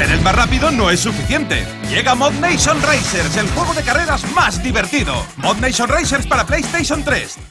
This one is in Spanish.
Ser el más rápido no es suficiente. Llega Mod Nation Racers, el juego de carreras más divertido. Mod Nation Racers para PlayStation 3.